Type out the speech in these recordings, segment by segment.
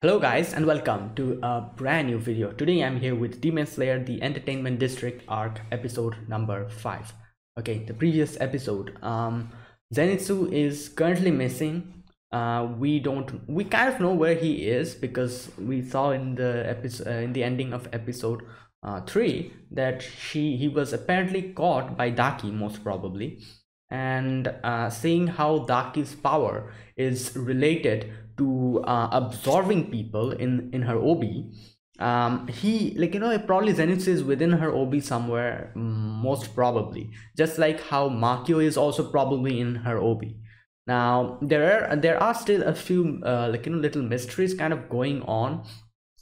Hello guys and welcome to a brand new video. Today I'm here with Demon Slayer the Entertainment District arc episode number 5. Okay, the previous episode. Um Zenitsu is currently missing. Uh we don't we kind of know where he is because we saw in the episode uh, in the ending of episode uh, 3 that she he was apparently caught by Daki most probably and uh, seeing how Daki's power is related to uh, absorbing people in in her obi um he like you know probably zenitsu is within her obi somewhere most probably. Just like how makio is also probably in her obi now there are there are still a few uh, like you know little mysteries kind of going on.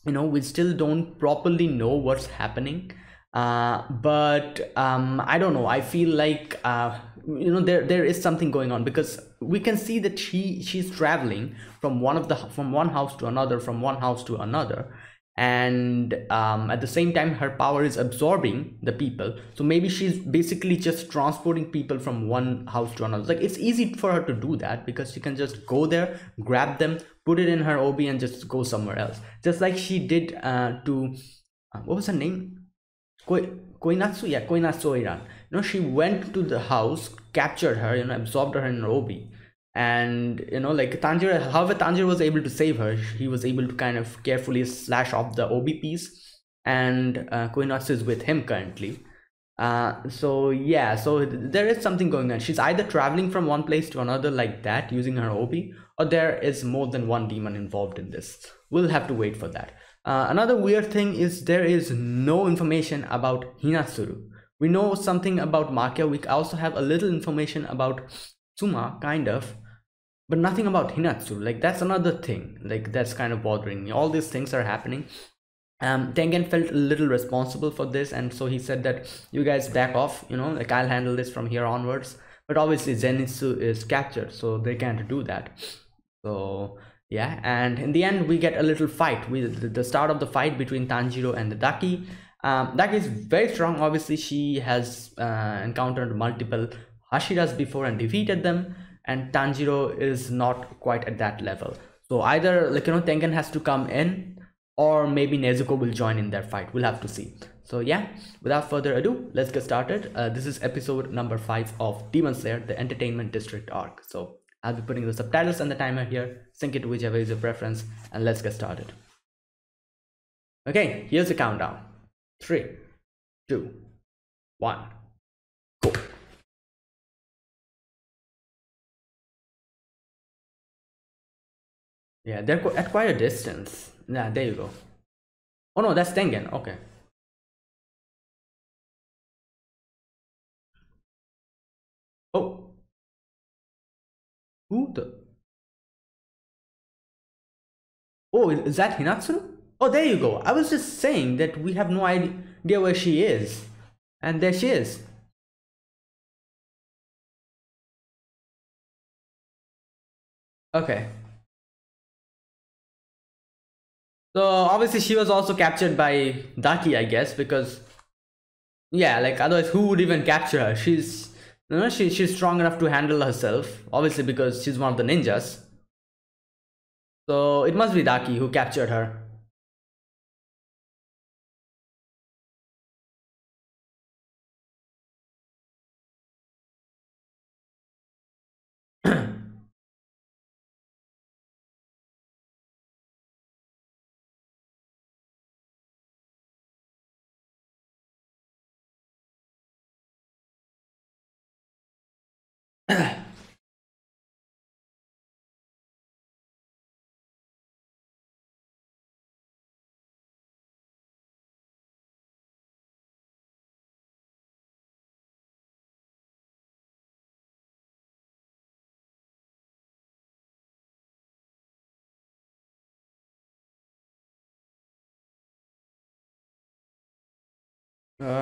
You know we still don't properly know what's happening. Uh but um i don't know. I feel like uh you know there there is something going on because we can see that she she's traveling from one of the from one house to another from one house to another. And um, at the same time her power is absorbing the people. So maybe she's basically just transporting people from one house to another. Like it's easy for her to do that because she can just go there grab them put it in her obi and just go somewhere else. Just like she did uh, to uh, what was her name? Koi, Koinatsu? Yeah Koinatsu iran you know she went to the house captured her you know absorbed her in obi and you know like Tanjiro however Tanjiro was able to save her he was able to kind of carefully slash off the obi piece. And uh, Koinatsu is with him currently. Uh so yeah so there is something going on. She's either traveling from one place to another like that using her obi or there is more than one demon involved in this. We'll have to wait for that. Uh, another weird thing is there is no information about Hinatsuru we know something about Makio. We also have a little information about Suma, kind of, but nothing about Hinatsu. Like that's another thing. Like that's kind of bothering me. All these things are happening. Um, Tengen felt a little responsible for this, and so he said that you guys back off. You know, like I'll handle this from here onwards. But obviously Zenitsu is captured, so they can't do that. So yeah, and in the end we get a little fight. With the start of the fight between Tanjiro and the Daki um, that is very strong. Obviously she has uh, encountered multiple hashiras before and defeated them and tanjiro is not quite at that level. So either like you know tengen has to come in or maybe nezuko will join in that fight. We'll have to see. So yeah without further ado let's get started. Uh, this is episode number five of demon slayer the entertainment district arc. So i'll be putting the subtitles and the timer here. Sync it to whichever is your preference and let's get started. Okay here's the countdown three, two, one, go. Yeah, they're at quite a distance. Yeah, there you go. Oh no, that's Tengen. Okay. Oh. Who the? Oh, is that Hinatsu? Oh, there you go. I was just saying that we have no idea where she is. And there she is. Okay. So obviously she was also captured by Daki, I guess, because yeah, like otherwise who would even capture her? She's you know, she, she's strong enough to handle herself, obviously because she's one of the ninjas. So it must be Daki who captured her. All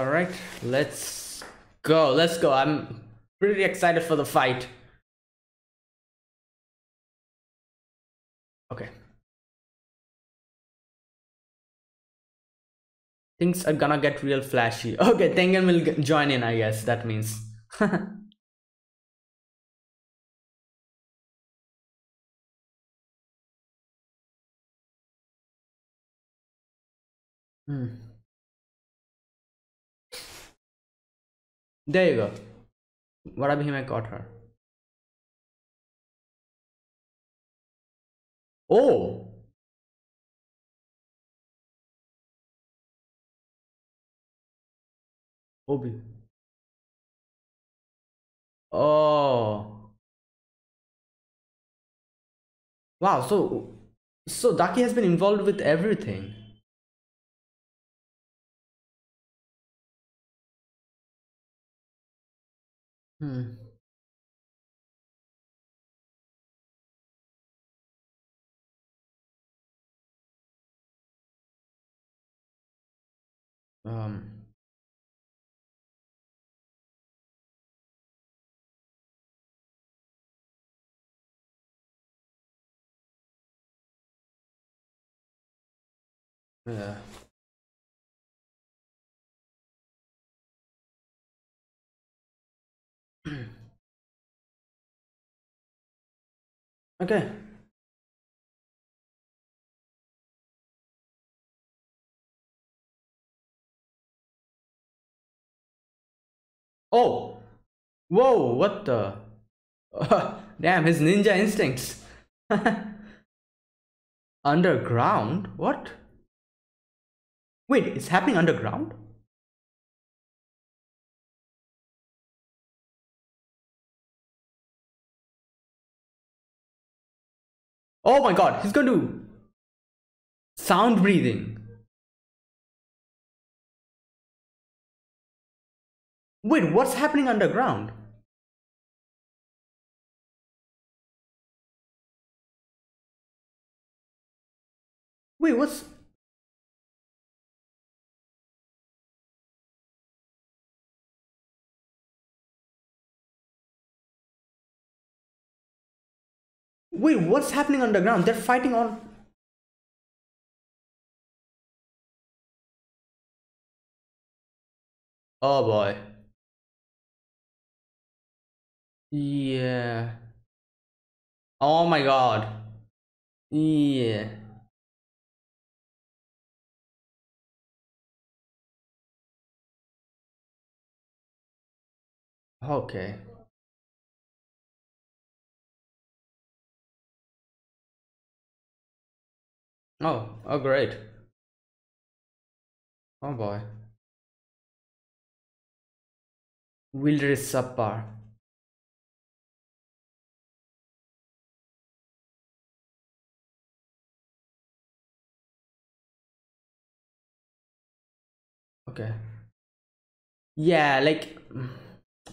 right, let's go. Let's go. I'm pretty excited for the fight. Okay. Things are gonna get real flashy. Okay, Tengen will join in, I guess. That means. Hmm. There you go. Warabihime got her. Oh! Obi. Oh. Wow, so so Daki has been involved with everything. Hmm. Um. Yeah. okay. Oh! Whoa, what the? Damn, his ninja instincts. Underground? What? Wait, it's happening underground? Oh my god, he's gonna do sound breathing. Wait, what's happening underground? Wait, what's Wait, what's happening underground? They're fighting on. Oh boy. Yeah. Oh my god. Yeah. Okay. Oh, oh great. Oh boy. Wielder is subpar. Okay. Yeah, like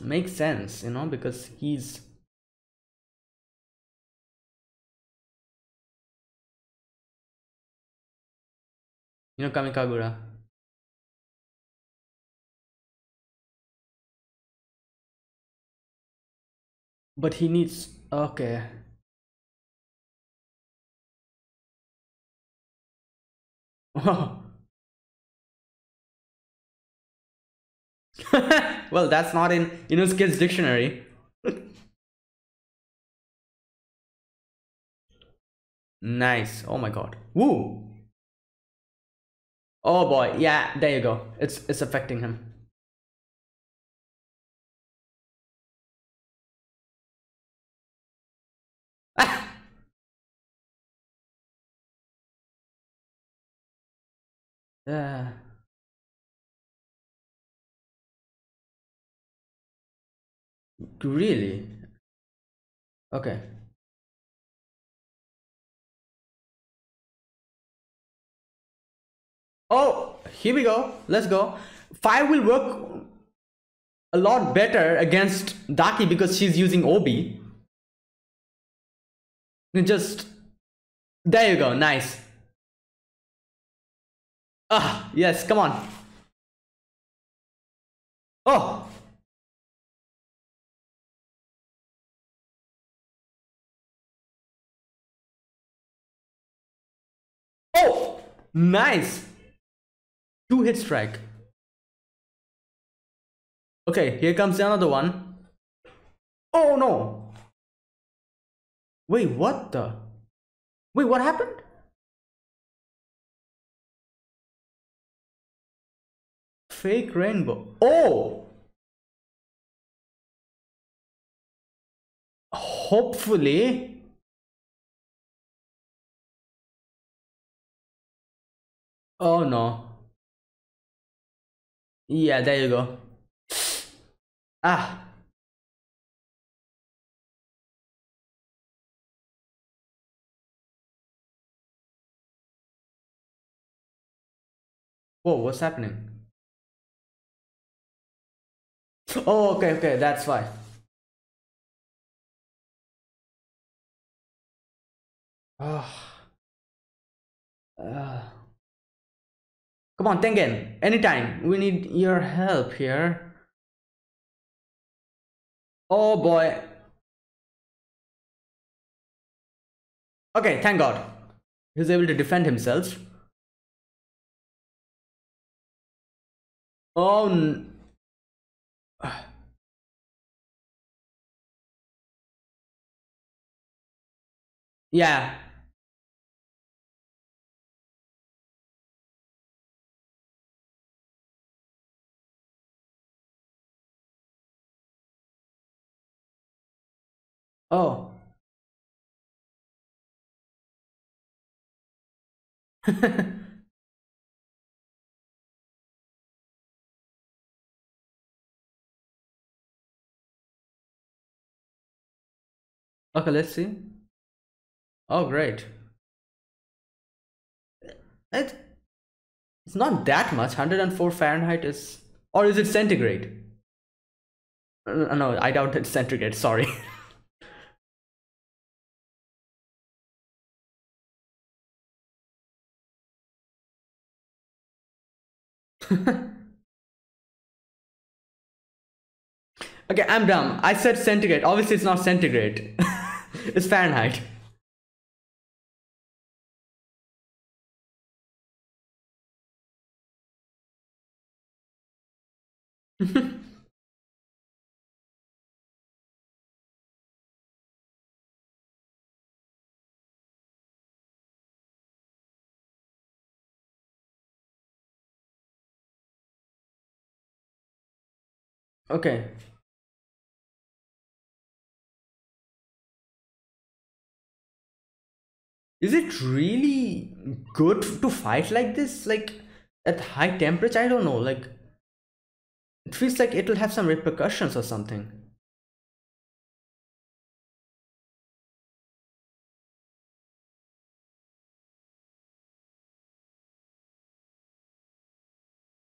makes sense, you know, because he's you know Kamikagura. But he needs okay. well, that's not in Inosuke's dictionary. nice. Oh my god. Woo. Oh boy. Yeah, there you go. It's it's affecting him. Ah. Yeah. Really? Okay. Oh, here we go. Let's go. Fire will work a lot better against Daki because she's using Obi. Just there you go. Nice. Ah, yes. Come on. Oh, Oh, nice. Two hit strike. Okay, here comes another one. Oh no. Wait, what the? Wait, what happened? fake rainbow. Oh! Hopefully. Oh no. Yeah, there you go. Ah. Whoa, what's happening? Oh, okay, okay, that's why. Oh. Uh. Come on, Tengen, anytime. We need your help here. Oh boy. Okay, thank God. He was able to defend himself. Oh. Yeah. Oh. okay, let's see. Oh, great. It, it's not that much. 104 Fahrenheit is... Or is it centigrade? Uh, no, I doubt it's centigrade. Sorry. okay, I'm dumb. I said centigrade. Obviously, it's not centigrade. it's Fahrenheit. okay. Is it really good to fight like this? Like at high temperature? I don't know. Like it feels like it will have some repercussions or something.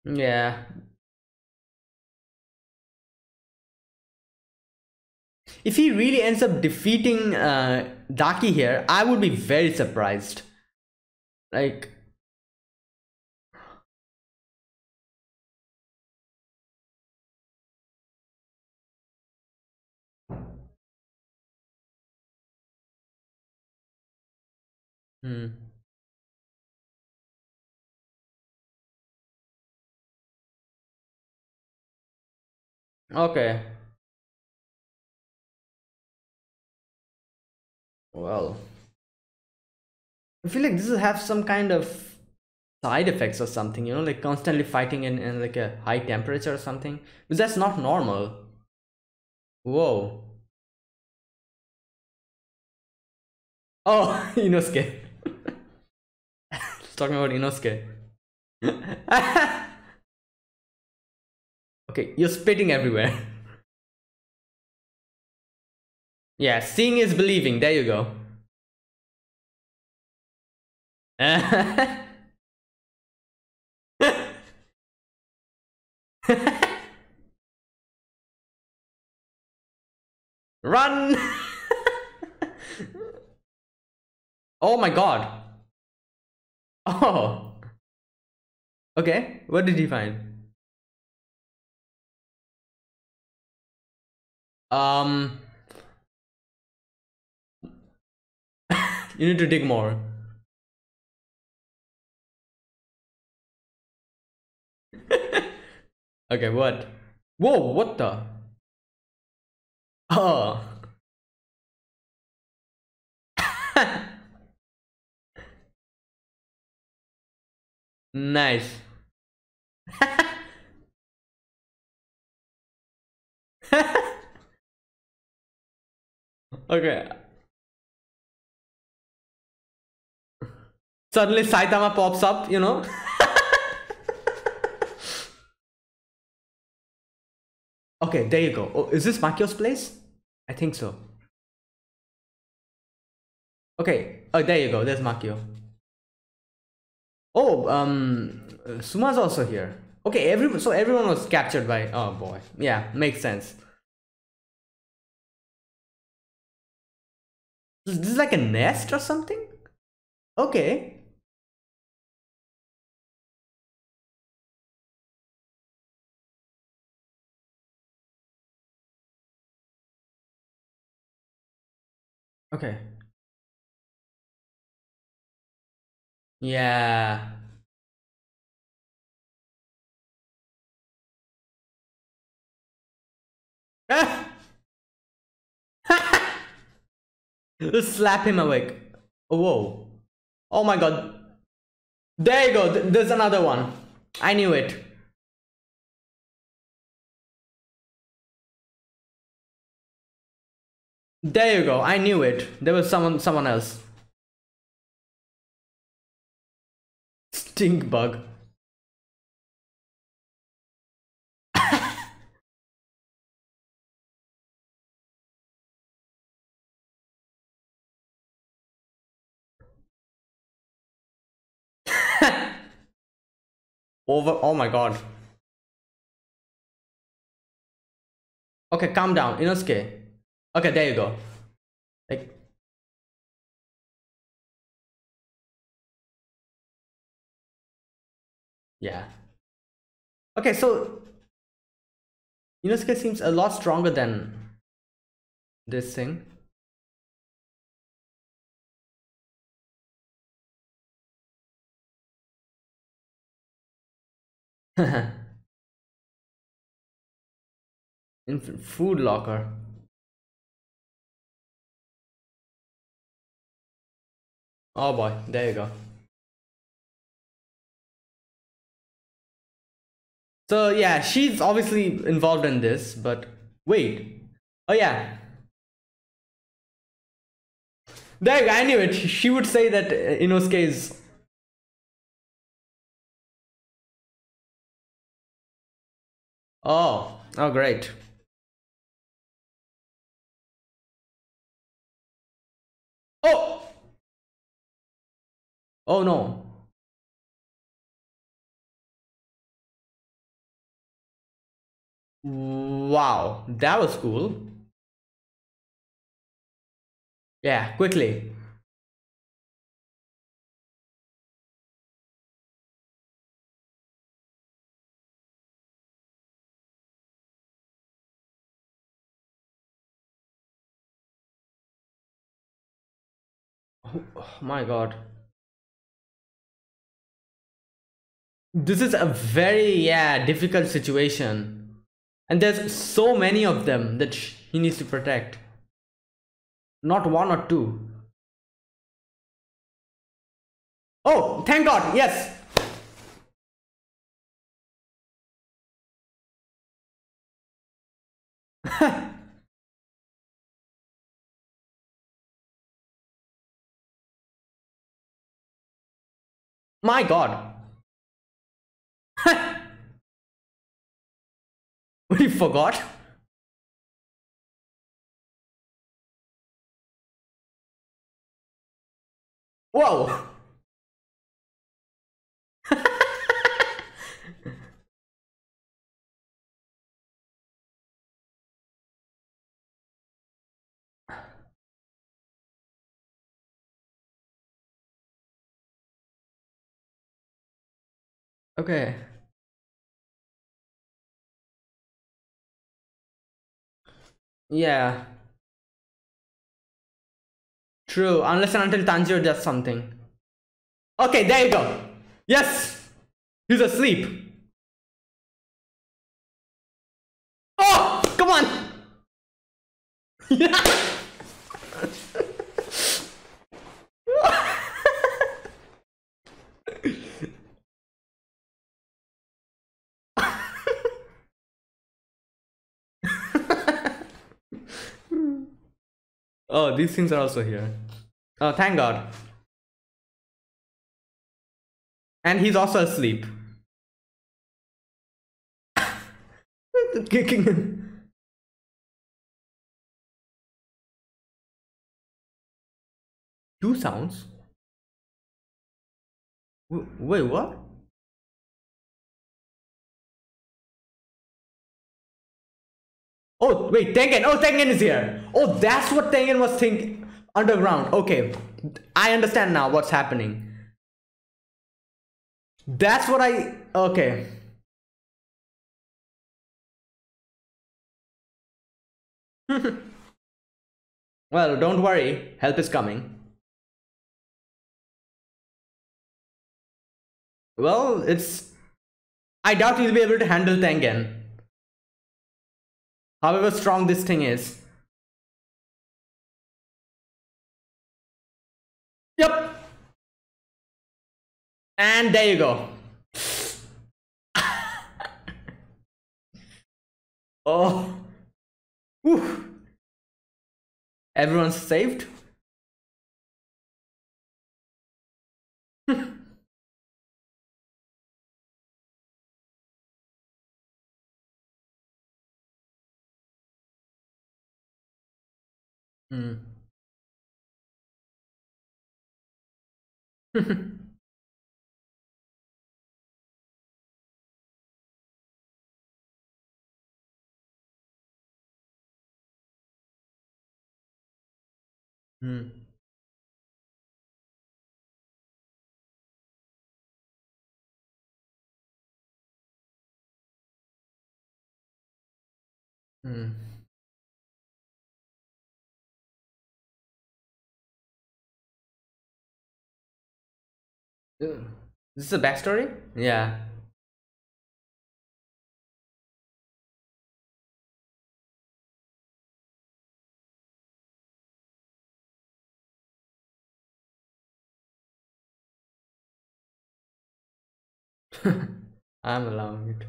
Yeah. If he really ends up defeating uh, Daki here, I would be very surprised. Like, Hmm. Okay. Well, I feel like this will have some kind of side effects or something, you know, like constantly fighting in, in like a high temperature or something. Because that's not normal. Whoa. Oh, Inosuke. talking about Inosuke. okay, you're spitting everywhere. yeah, seeing is believing. There you go. Run! oh my god. Oh. Okay, what did he find? Um. you need to dig more. okay, what? Whoa, what the? Oh. nice. okay. Suddenly Saitama pops up, you know? okay, there you go. Oh, is this Makio's place? I think so. Okay, oh, there you go. There's Makio. Oh, um, Suma's also here. Okay, every so everyone was captured by. Oh boy, yeah, makes sense. Is This is like a nest or something? Okay. Okay. Yeah. Slap him awake. Whoa. Oh my god. There you go. There's another one. I knew it. There you go. I knew it. There was someone someone else. Stink bug. Over. Oh my god. Okay, calm down. Inosuke. Okay, there you go. Like. Yeah. Okay, so Inosuke seems a lot stronger than this thing. In food locker. Oh boy, there you go. So yeah, she's obviously involved in this, but wait. Oh yeah. There I knew it. She would say that uh, Inosuke is Oh, oh great. Oh no. Wow, that was cool. Yeah, quickly. Oh, oh my god. This is a very, yeah, difficult situation. And there's so many of them that he needs to protect. Not one or two. Oh, thank God, yes. My God. we forgot. Whoa. okay. Yeah. True, unless and until Tanjiro does something. Okay, there you go. Yes! He's asleep. Oh! Come on! Oh, these things are also here. Oh, thank God. And he's also asleep. Kicking him. Two sounds? Wait, what? Oh, wait, Tengen. Oh, Tengen is here. Oh, that's what Tengen was thinking. Underground. Okay. I understand now what's happening. That's what I. Okay. well, don't worry. Help is coming. Well, it's. I doubt he'll be able to handle Tengen. However strong this thing is. Yep. And there you go. oh. Whew. Everyone's saved. Hmm. Hmm. Hmm. This is a backstory? Yeah. I'm allowing it.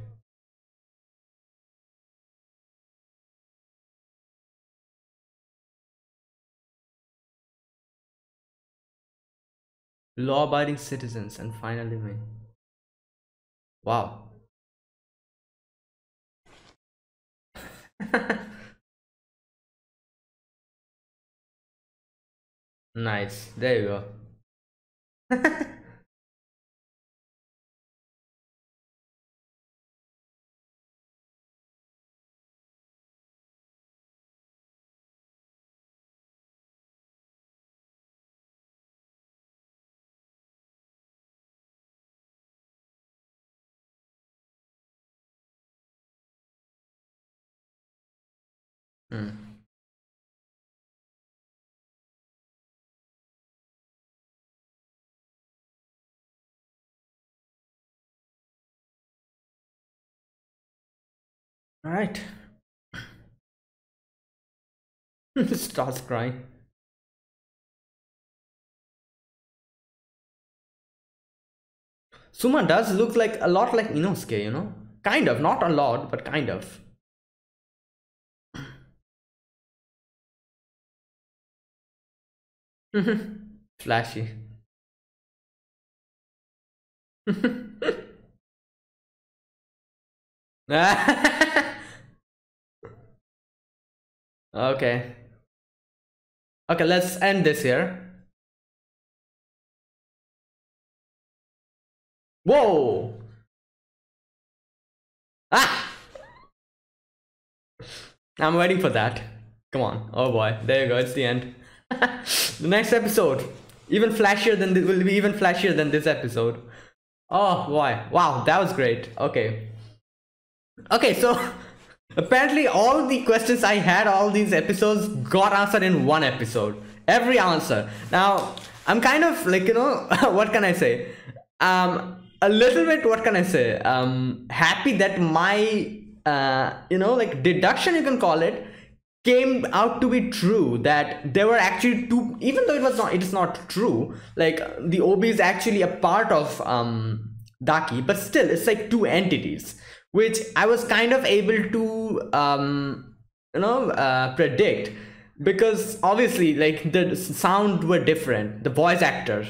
Law-abiding citizens and finally win. Wow. nice. There you go. All right. Starts crying. Suma does look like a lot like Inosuke, you know? Kind of, not a lot, but kind of. Flashy. okay. Okay, let's end this here. Whoa! Ah! I'm waiting for that. Come on. Oh boy. There you go. It's the end. the next episode. Even flashier than this will be even flashier than this episode. Oh boy. Wow, that was great. Okay. Okay, so apparently all the questions I had all these episodes got answered in one episode. Every answer. Now, I'm kind of like, you know, what can I say? Um a little bit what can I say? Um happy that my uh you know like deduction you can call it came out to be true that there were actually two even though it was not it is not true like the ob is actually a part of um daki but still it's like two entities which i was kind of able to um you know uh, predict because obviously like the sound were different. The voice actor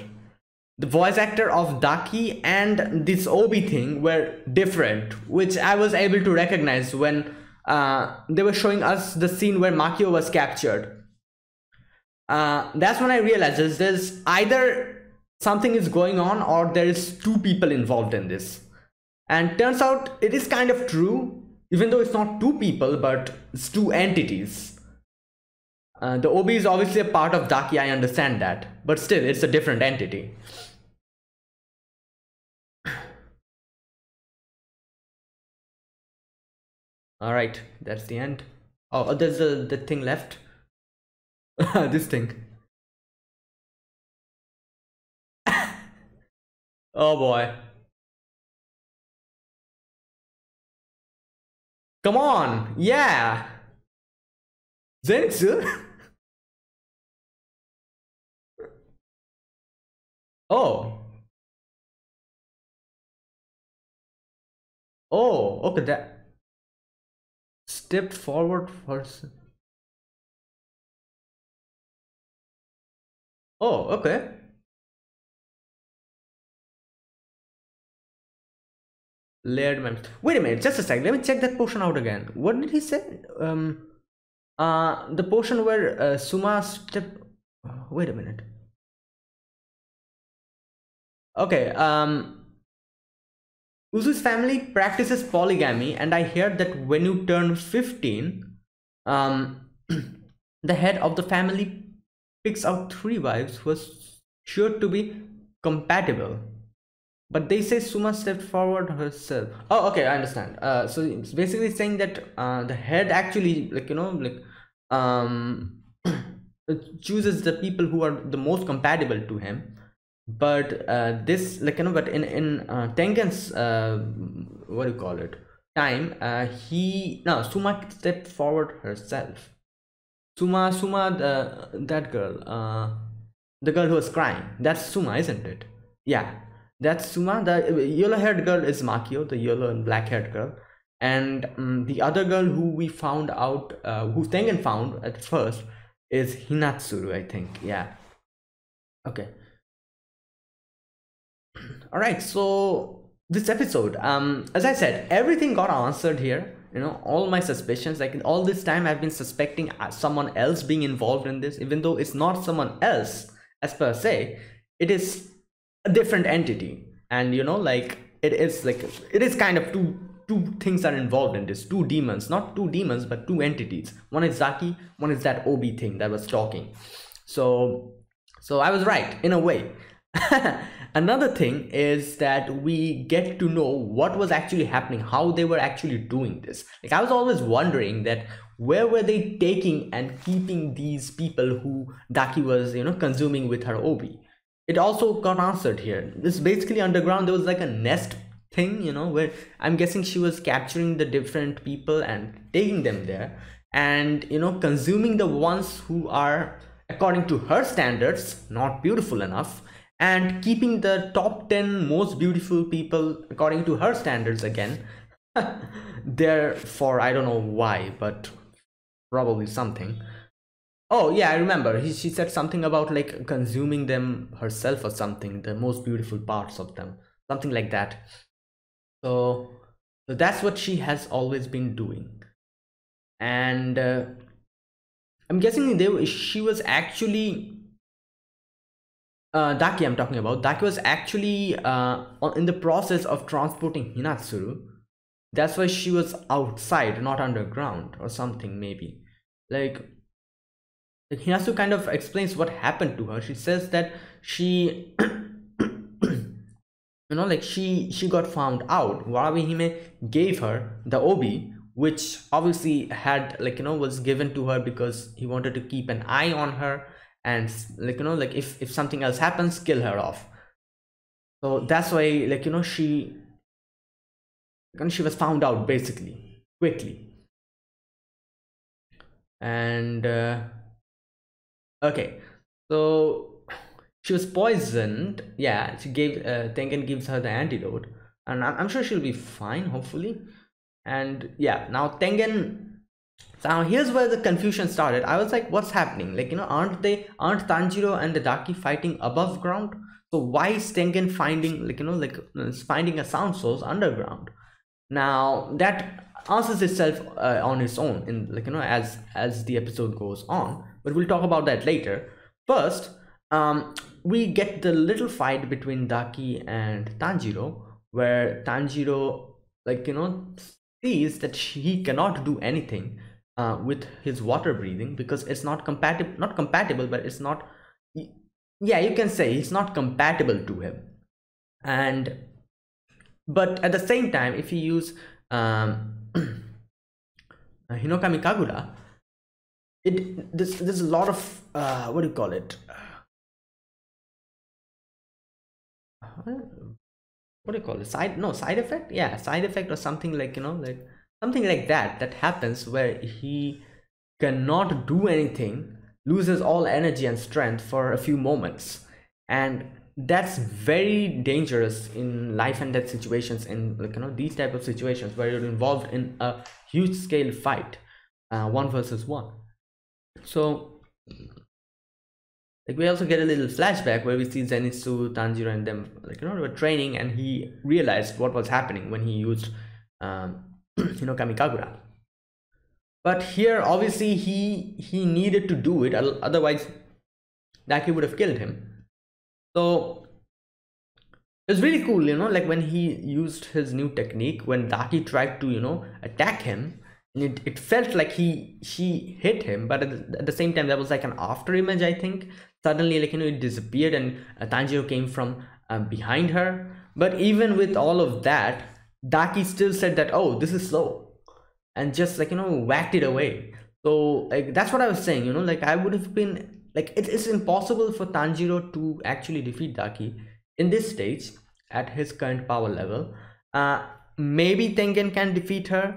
the voice actor of Daki and this Obi thing were different which I was able to recognize when uh, they were showing us the scene where Makio was captured. Uh, that's when I realized is there's either something is going on or there is two people involved in this and turns out it is kind of true even though it's not two people but it's two entities. Uh, the obi is obviously a part of daki i understand that. But still it's a different entity. All right that's the end. Oh there's a the thing left. This thing. Oh boy. Come on. Yeah. Zenitsu? Uh, oh. Oh, okay, that step forward first. Oh, okay. Layered memes wait a minute just a sec let me check that portion out again. What did he say? Um uh the portion where uh, suma step wait a minute. Okay um Uzui's family practices polygamy and I hear that when you turn 15 um the head of the family picks out three wives who are sure to be compatible but they say Suma stepped forward herself. Oh, okay, I understand. Uh, so it's basically saying that uh, the head actually, like you know, like um, chooses the people who are the most compatible to him. But uh, this, like you know, but in in uh, Tengen's uh, what do you call it? Time, uh, he no Suma stepped forward herself. Suma, Suma, the that girl, uh, the girl who was crying. That's Suma, isn't it? Yeah that's Suma. The yellow-haired girl is Makio, the yellow and black-haired girl, and um, the other girl who we found out, uh, who Tengen found at first, is Hinatsuru. I think. Yeah. Okay. All right. So this episode, um, as I said, everything got answered here. You know, all my suspicions. Like all this time, I've been suspecting uh, someone else being involved in this, even though it's not someone else as per se. It is a different entity. And you know like it is like it is kind of two two things are involved in this two demons not two demons but two entities. One is daki one is that obi thing that was talking. So so i was right in a way. Another thing is that we get to know what was actually happening how they were actually doing this. Like i was always wondering that where were they taking and keeping these people who daki was you know consuming with her obi it also got answered here. This basically underground there was like a nest thing you know where i'm guessing she was capturing the different people and taking them there and you know consuming the ones who are according to her standards not beautiful enough and keeping the top 10 most beautiful people according to her standards again there for i don't know why but probably something Oh yeah, I remember. He, she said something about like consuming them herself or something, the most beautiful parts of them, something like that. So, so that's what she has always been doing, and uh, I'm guessing they she was actually uh, Daki. I'm talking about Daki was actually uh, in the process of transporting Hinatsuru. That's why she was outside, not underground or something maybe. Like Hinatsuru kind of explains what happened to her. She says that she you know like she she got found out. Warabihime gave her the obi which obviously had like you know was given to her because he wanted to keep an eye on her and like you know like if if something else happens kill her off so that's why like you know she and she was found out basically quickly and uh, okay so she was poisoned. Yeah she gave uh, tengen gives her the antidote. And I'm, I'm sure she'll be fine hopefully. And yeah now tengen so now here's where the confusion started. I was like what's happening? Like you know aren't they aren't tanjiro and the daki fighting above ground? So why is tengen finding like you know like finding a sound source underground? Now that answers itself uh, on its own in like you know as as the episode goes on but we'll talk about that later. First um we get the little fight between daki and tanjiro where tanjiro like you know sees that he cannot do anything uh, with his water breathing because it's not compatible not compatible but it's not yeah you can say it's not compatible to him. And but at the same time if you use um, Hinokami Kagura it this there's a lot of uh, what do you call it? What do you call it? Side no side effect? Yeah side effect or something like you know like something like that that happens where he cannot do anything loses all energy and strength for a few moments. And that's very dangerous in life and death situations in like you know these type of situations where you're involved in a huge scale fight uh, one versus one. So like we also get a little flashback where we see Zenitsu, Tanjiro and them like you know were training and he realized what was happening when he used um, you know Kamikagura. But here obviously he he needed to do it otherwise Daki would have killed him so it's really cool you know like when he used his new technique when Daki tried to you know attack him it, it felt like he she hit him but at the, at the, same time that was like an after image i think. Suddenly like you know it disappeared and uh, tanjiro came from uh, behind her. But even with all of that daki still said that oh this is slow and just like you know whacked it away. So like that's what i was saying you know like i would have been like it's impossible for tanjiro to actually defeat daki in this stage at his current power level uh maybe tengen can defeat her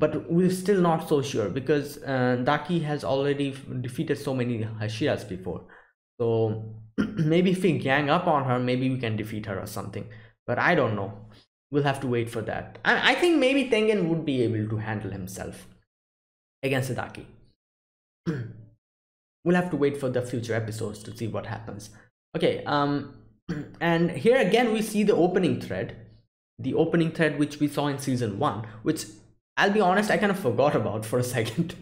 but we're still not so sure because uh, Daki has already defeated so many Hashiras before. So maybe if we gang up on her, maybe we can defeat her or something. But I don't know. We'll have to wait for that. I, I think maybe Tengen would be able to handle himself against Daki. we'll have to wait for the future episodes to see what happens. Okay, um, and here again we see the opening thread. The opening thread which we saw in season 1, which I'll be honest, I kind of forgot about for a second.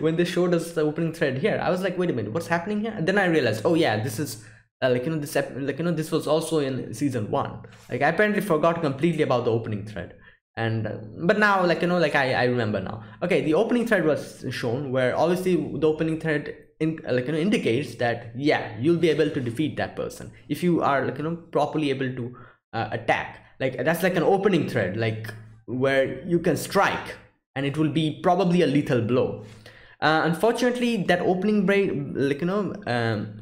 when they showed us the opening thread here, I was like, wait a minute, what's happening here? And then I realized, oh yeah, this is uh, like you know this like you know this was also in season one. Like I apparently forgot completely about the opening thread. And but now like you know like I I remember now. Okay, the opening thread was shown where obviously the opening thread in, like you know indicates that yeah you'll be able to defeat that person if you are like you know properly able to uh, attack. Like that's like an opening thread like where you can strike and it will be probably a lethal blow. Uh, unfortunately, that opening break, like you know, um,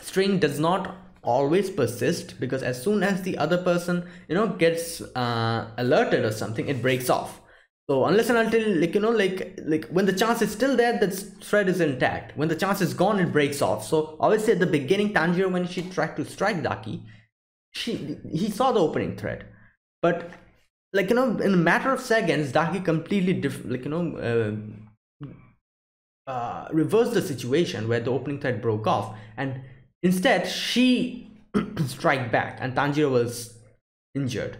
string does not always persist because as soon as the other person you know gets uh, alerted or something, it breaks off. So unless and until like you know like like when the chance is still there, that thread is intact. When the chance is gone, it breaks off. So obviously at the beginning, Tanjiro when she tried to strike Daki, she he saw the opening thread, but like you know in a matter of seconds daki completely diff- like you know uh, uh, reversed the situation where the opening thread broke off and instead she strike back and tanjiro was injured.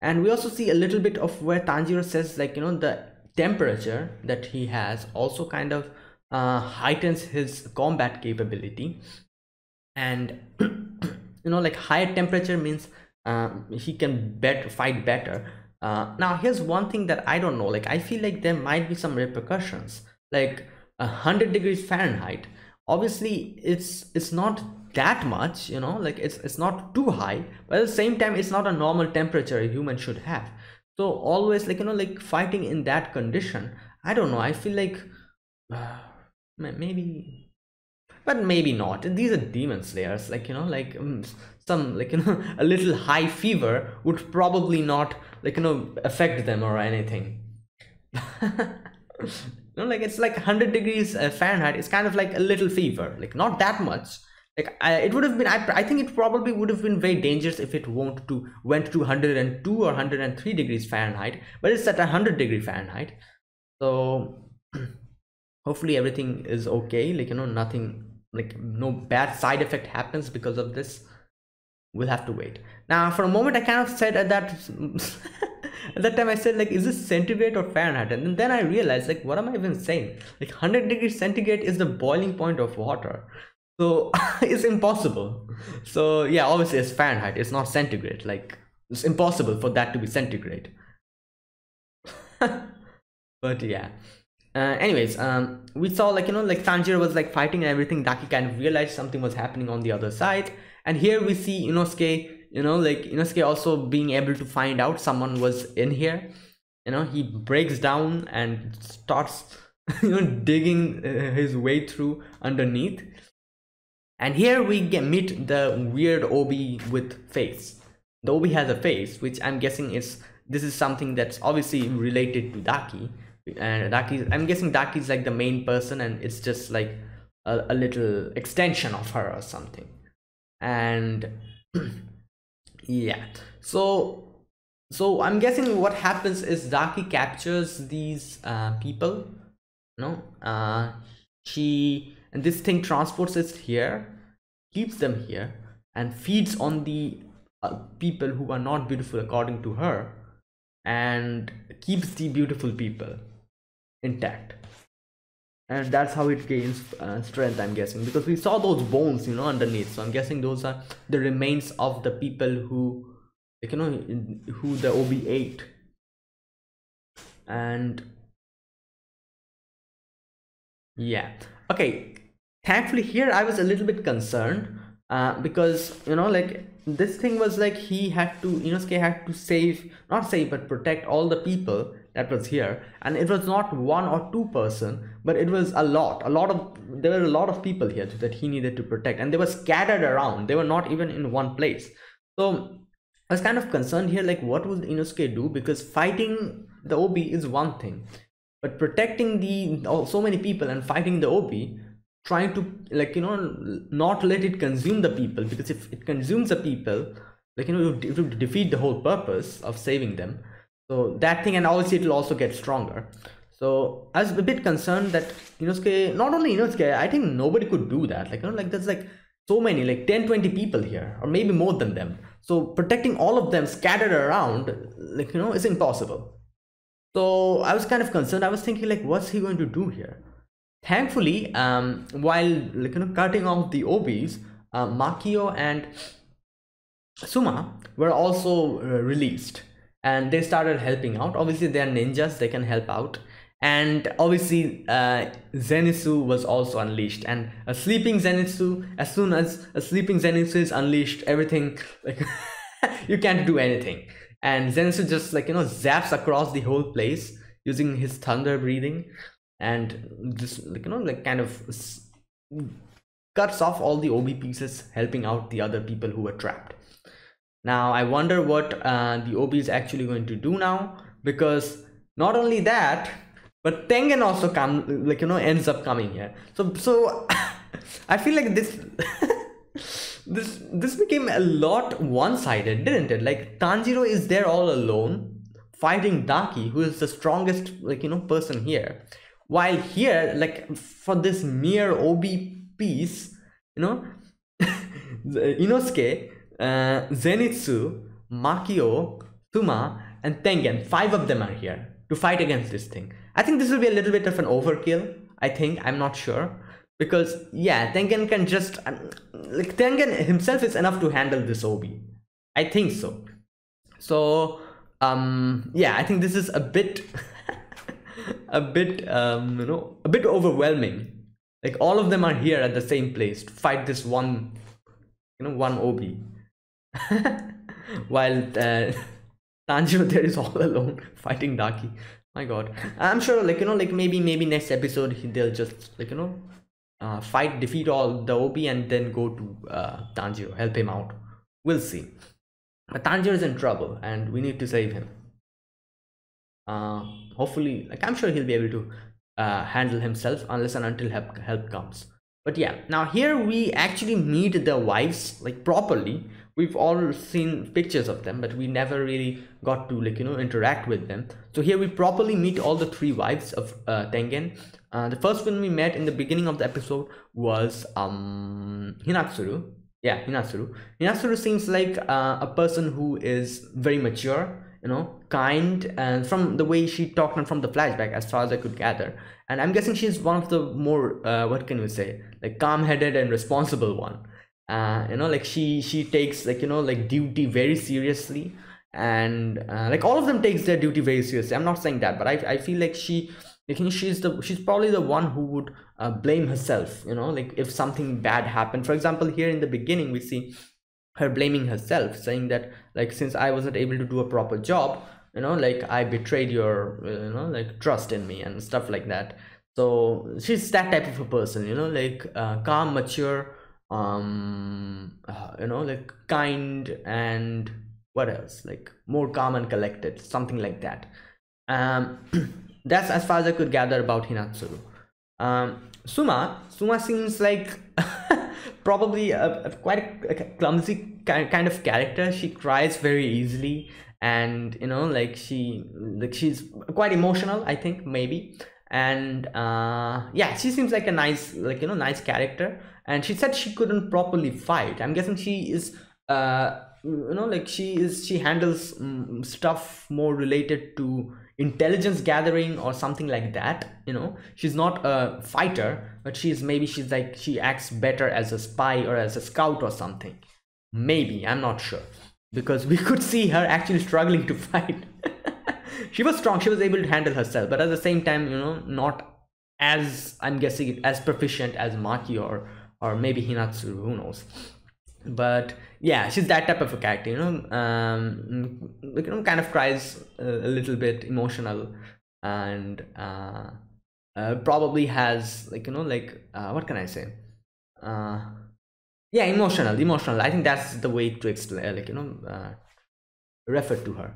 And we also see a little bit of where tanjiro says like you know the temperature that he has also kind of uh, heightens his combat capability. And you know like higher temperature means um, he can bet fight better. Uh, now here's one thing that i don't know. Like i feel like there might be some repercussions. Like a hundred degrees fahrenheit obviously it's it's not that much you know like it's it's not too high but at the same time it's not a normal temperature a human should have. So always like you know like fighting in that condition i don't know i feel like uh, maybe but maybe not. These are demon slayers like you know like um, some like you know a little high fever would probably not like you know affect them or anything you know like it's like 100 degrees uh, fahrenheit. It's kind of like a little fever. Like not that much. Like I, it would have been I, I think it probably would have been very dangerous if it went to went to 102 or 103 degrees fahrenheit but it's at 100 degree fahrenheit. So hopefully everything is okay. Like you know nothing like no bad side effect happens because of this. We'll have to wait. Now for a moment i kind of said that at that time i said like is this centigrade or fahrenheit? And then i realized like what am i even saying? Like 100 degrees centigrade is the boiling point of water. So it's impossible. So yeah obviously it's fahrenheit. It's not centigrade. Like it's impossible for that to be centigrade. But yeah. Uh, anyways um we saw like you know like tanjiro was like fighting and everything. Daki kind of realized something was happening on the other side. And here we see inosuke you know like inosuke also being able to find out someone was in here. You know he breaks down and starts you know digging uh, his way through underneath. And here we get meet the weird obi with face. The obi has a face which i'm guessing is this is something that's obviously related to daki. And daki i'm guessing daki is like the main person and it's just like a, a little extension of her or something. And yeah. So so i'm guessing what happens is daki captures these uh, people no uh she and this thing transports it here keeps them here and feeds on the uh, people who are not beautiful according to her and keeps the beautiful people intact and that's how it gains uh, strength i'm guessing. Because we saw those bones you know underneath. So i'm guessing those are the remains of the people who you know who the obi ate. And yeah. Okay. Thankfully here i was a little bit concerned uh, because you know like this thing was like he had to Inosuke had to save not save but protect all the people that was here. And it was not one or two person but it was a lot. A lot of there were a lot of people here that he needed to protect. And they were scattered around. They were not even in one place. So I was kind of concerned here like what would Inosuke do? Because fighting the Obi is one thing but protecting the oh, so many people and fighting the Obi trying to like you know not let it consume the people. Because if it consumes the people like you know it would defeat the whole purpose of saving them so that thing and obviously it will also get stronger. So I was a bit concerned that Inosuke not only Inosuke I think nobody could do that. Like you know like there's like so many like 10 20 people here or maybe more than them. So protecting all of them scattered around like you know is impossible. So I was kind of concerned. I was thinking like what's he going to do here? Thankfully, um, while like, you know, cutting off the obis, uh, Makio and Suma were also uh, released and they started helping out. Obviously, they are ninjas, they can help out. And obviously, uh, Zenitsu was also unleashed. And a sleeping Zenitsu, as soon as a sleeping Zenitsu is unleashed, everything, like, you can't do anything. And Zenitsu just, like, you know, zaps across the whole place using his thunder breathing and just like you know like kind of cuts off all the obi pieces helping out the other people who were trapped now i wonder what uh, the obi is actually going to do now because not only that but tengen also come like you know ends up coming here. So so i feel like this this this became a lot one-sided didn't it? Like tanjiro is there all alone fighting daki who is the strongest like you know person here. While here like for this mere obi piece you know inosuke uh, zenitsu makio suma and tengen. Five of them are here to fight against this thing. I think this will be a little bit of an overkill i think. I'm not sure. Because yeah tengen can just um, like tengen himself is enough to handle this obi i think so. So um yeah i think this is a bit a bit um you know a bit overwhelming. Like all of them are here at the same place to fight this one you know one obi while uh, Tanjiro there is all alone fighting Daki. My god. I'm sure like you know like maybe maybe next episode they'll just like you know uh, fight defeat all the obi and then go to uh, Tanjiro help him out. We'll see. But Tanjiro is in trouble and we need to save him. Uh, hopefully like i'm sure he'll be able to uh, handle himself unless and until help, help comes. But yeah now here we actually meet the wives like properly we've all seen pictures of them but we never really got to like you know interact with them. So here we properly meet all the three wives of uh, tengen. Uh, the first one we met in the beginning of the episode was um hinatsuru. Yeah hinatsuru. Hinatsuru seems like uh, a person who is very mature you know kind and from the way she talked and from the flashback as far as i could gather. And i'm guessing she's one of the more uh, what can you say like calm-headed and responsible one uh, you know like she she takes like you know like duty very seriously. And uh, like all of them takes their duty very seriously. I'm not saying that but i, I feel like she like she's the she's probably the one who would uh, blame herself you know like if something bad happened. For example here in the beginning we see her blaming herself saying that like since i wasn't able to do a proper job you know like i betrayed your you know like trust in me and stuff like that. So she's that type of a person you know like uh, calm mature um uh, you know like kind and what else? Like more calm and collected something like that. Um that's as far as i could gather about hinatsuru um suma suma seems like probably a, a quite a, a clumsy kind of character. She cries very easily and you know like she like she's quite emotional i think maybe. And uh yeah she seems like a nice like you know nice character and she said she couldn't properly fight. I'm guessing she is uh you know like she is she handles um, stuff more related to intelligence gathering or something like that you know. She's not a fighter but she's maybe she's like she acts better as a spy or as a scout or something. Maybe i'm not sure. Because we could see her actually struggling to fight. She was strong she was able to handle herself but at the same time you know not as i'm guessing as proficient as maki or or maybe hinatsuru who knows? But yeah she's that type of a character you know um you know kind of cries a, a little bit emotional and uh, uh, probably has like you know like uh, what can i say? Uh yeah emotional emotional. I think that's the way to explain like you know uh, refer to her.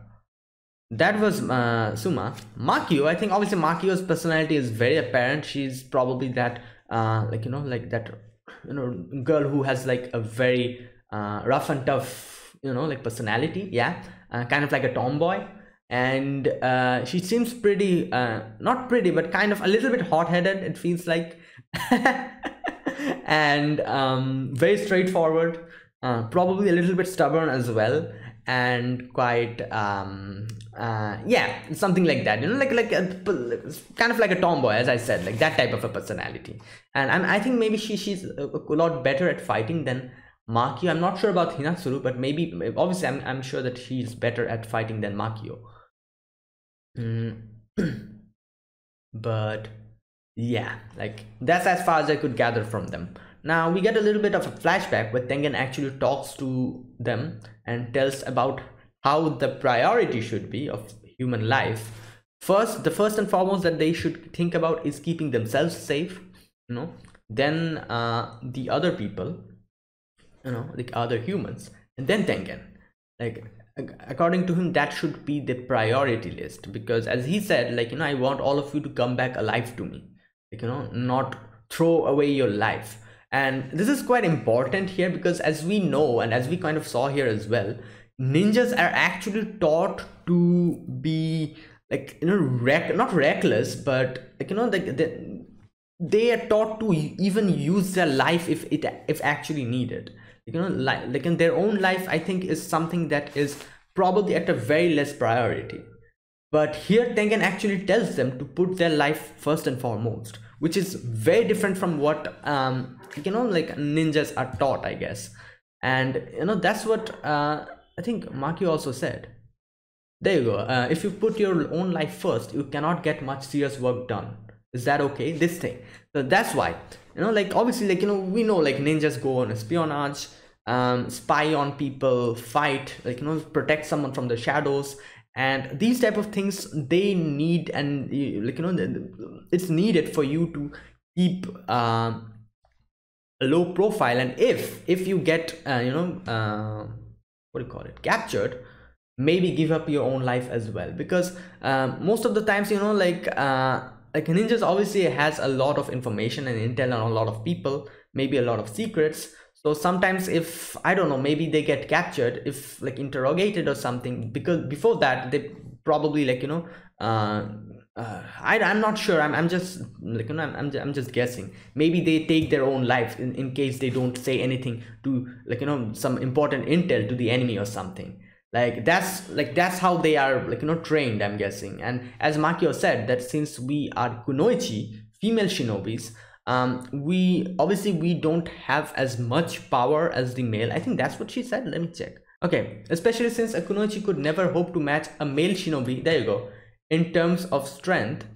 That was uh, suma. Makio i think obviously makio's personality is very apparent. She's probably that uh like you know like that you know girl who has like a very uh, rough and tough you know like personality yeah uh, kind of like a tomboy. And uh, she seems pretty uh, not pretty but kind of a little bit hot-headed it feels like. And um, very straightforward uh, probably a little bit stubborn as well and quite um uh yeah something like that you know like like a, kind of like a tomboy as i said like that type of a personality. And I'm, i think maybe she she's a, a lot better at fighting than makio. I'm not sure about hinatsuru but maybe obviously i'm, I'm sure that she's better at fighting than makio. Mm. but yeah like that's as far as i could gather from them. Now we get a little bit of a flashback where tengen actually talks to them and tells about how the priority should be of human life. First the first and foremost that they should think about is keeping themselves safe you know. Then uh, the other people you know like other humans. And then tengen like according to him that should be the priority list. Because as he said like you know i want all of you to come back alive to me. Like you know not throw away your life. And this is quite important here because as we know and as we kind of saw here as well ninjas are actually taught to be like you know rec- not reckless but like you know like they, they are taught to even use their life if it if actually needed. You know like, like in their own life i think is something that is probably at a very less priority. But here tengen actually tells them to put their life first and foremost which is very different from what um you know like ninjas are taught i guess. And you know that's what uh i think maki also said there you go. Uh, if you put your own life first you cannot get much serious work done. Is that okay? This thing. So that's why you know like obviously like you know we know like ninjas go on espionage um spy on people fight like you know protect someone from the shadows. And these type of things they need and like you know it's needed for you to keep um a low profile. And if if you get uh, you know uh, what do you call it captured maybe give up your own life as well. Because um, most of the times you know like uh, like ninjas obviously has a lot of information and intel on a lot of people maybe a lot of secrets. So sometimes if i don't know maybe they get captured if like interrogated or something because before that they probably like you know uh, uh, I, i'm not sure. I'm, I'm just like you know I'm, I'm, just guessing. Maybe they take their own life in, in case they don't say anything to like you know some important intel to the enemy or something. Like that's like that's how they are like you know trained i'm guessing. And as makio said that since we are kunoichi female shinobis um we obviously we don't have as much power as the male. I think that's what she said. Let me check. Okay especially since a kunoichi could never hope to match a male shinobi. There you go in terms of strength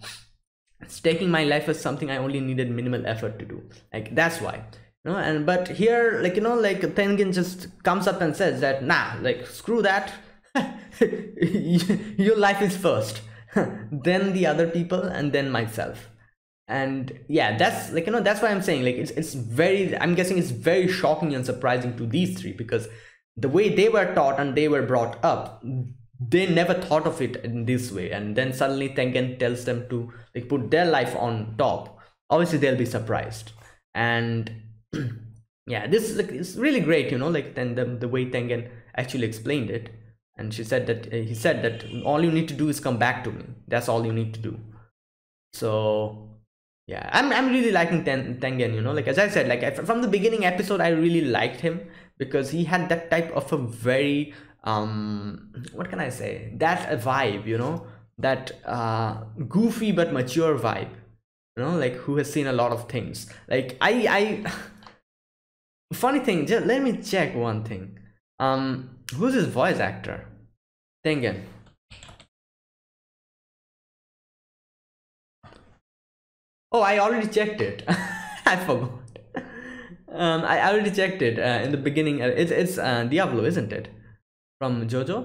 staking my life as something i only needed minimal effort to do. Like that's why. You know and but here like you know like tengen just comes up and says that nah like screw that. Your life is first. Then the other people and then myself. And yeah that's like you know that's why i'm saying like it's, it's very i'm guessing it's very shocking and surprising to these three because the way they were taught and they were brought up they never thought of it in this way. And then suddenly tengen tells them to like put their life on top. Obviously they'll be surprised. And yeah this is like it's really great you know like then the, the way tengen actually explained it. And she said that uh, he said that all you need to do is come back to me. That's all you need to do. So yeah i'm, I'm really liking Ten, tengen you know like as i said like from the beginning episode i really liked him because he had that type of a very um what can i say? That a vibe you know that uh goofy but mature vibe you know like who has seen a lot of things. Like i i funny thing just let me check one thing. Um who's his voice actor? Tengen oh i already checked it. I forgot. Um i already checked it uh, in the beginning. Uh, it's it's uh, diavolo isn't it from jojo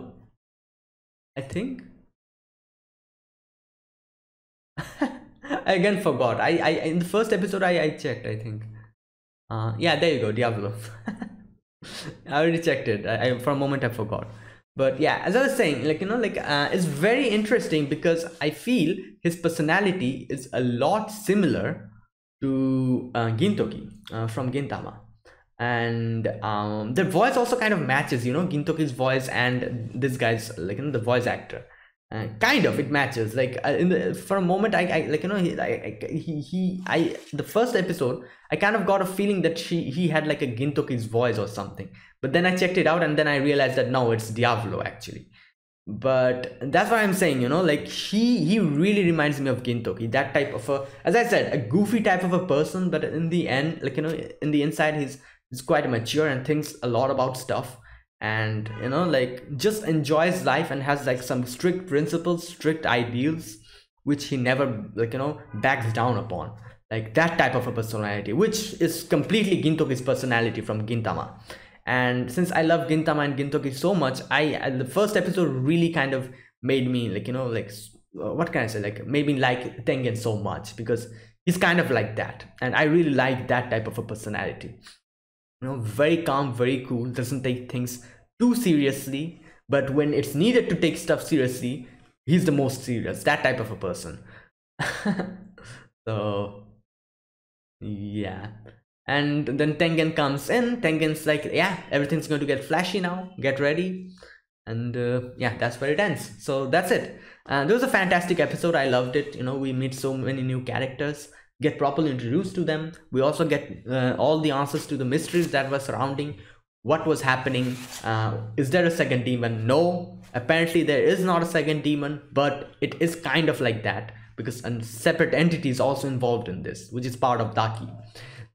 i think I again forgot. I, I in the first episode I, I checked, I think. Uh yeah, there you go, Diavolo. I already checked it. I, I, for a moment I forgot. But yeah, as I was saying, like you know, like uh, it's very interesting because I feel his personality is a lot similar to uh, Gintoki uh, from Gintama and um, the voice also kind of matches you know gintoki's voice and this guy's like you know the voice actor. Uh, kind of it matches. Like uh, in the for a moment I, I like you know he, I, he he I the first episode I kind of got a feeling that she he had like a Gintoki's voice or something. But then I checked it out and then I realized that no it's Diavolo actually. But that's what I'm saying you know like he he really reminds me of Gintoki that type of a as I said a goofy type of a person but in the end like you know in the inside he's he's quite mature and thinks a lot about stuff and you know like just enjoys life and has like some strict principles strict ideals which he never like you know backs down upon. Like that type of a personality which is completely gintoki's personality from gintama. And since i love gintama and gintoki so much i the first episode really kind of made me like you know like uh, what can i say? Like made me like tengen so much because he's kind of like that. And i really like that type of a personality you know very calm very cool doesn't take things too seriously but when it's needed to take stuff seriously he's the most serious that type of a person. So yeah. And then tengen comes in. Tengen's like yeah everything's going to get flashy now. Get ready. And uh, yeah that's where it ends. So that's it. Uh, it was a fantastic episode. I loved it. You know we meet so many new characters get properly introduced to them. We also get uh, all the answers to the mysteries that were surrounding what was happening. Uh, is there a second demon? No. Apparently there is not a second demon but it is kind of like that because a separate entity is also involved in this which is part of daki.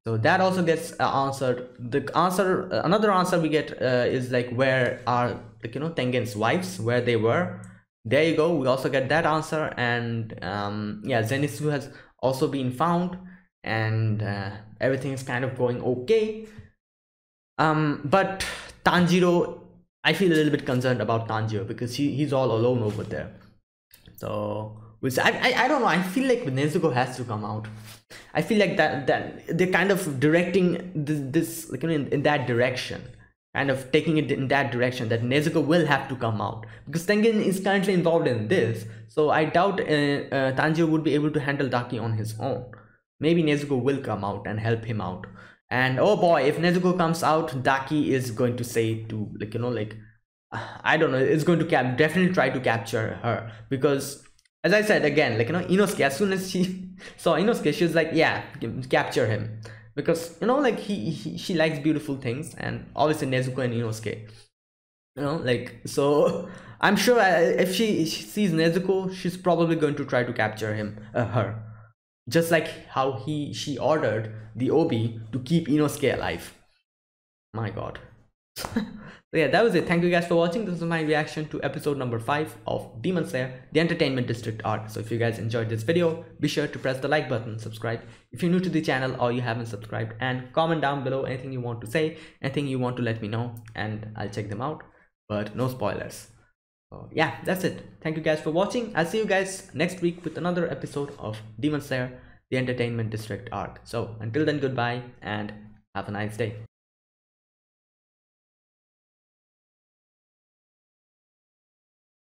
So that also gets uh, answered. The answer uh, another answer we get uh, is like where are like you know tengen's wives where they were. There you go. We also get that answer. And um yeah zenitsu has also been found and uh, everything is kind of going okay. Um but tanjiro i feel a little bit concerned about tanjiro because he, he's all alone over there. So which I, I i don't know. I feel like nezuko has to come out. I feel like that that they're kind of directing this, this like you in, in that direction kind of taking it in that direction that Nezuko will have to come out. Because Tengen is currently involved in this so I doubt uh, uh, Tanjiro would be able to handle Daki on his own. Maybe Nezuko will come out and help him out. And oh boy if nezuko comes out daki is going to say to like you know like i don't know it's going to cap definitely try to capture her. Because as i said again like you know inosuke as soon as she saw inosuke she was like yeah capture him because you know like he, he she likes beautiful things and obviously nezuko and inosuke you know like so i'm sure if she, she sees nezuko she's probably going to try to capture him uh, her. Just like how he she ordered the obi to keep inosuke alive. My god so yeah that was it. Thank you guys for watching. This is my reaction to episode number five of demon slayer the entertainment district arc so if you guys enjoyed this video be sure to press the like button subscribe. If you're new to the channel or you haven't subscribed and comment down below anything you want to say anything you want to let me know and i'll check them out. But no spoilers. So yeah that's it. Thank you guys for watching. I'll see you guys next week with another episode of demon slayer the entertainment district arc so until then goodbye and have a nice day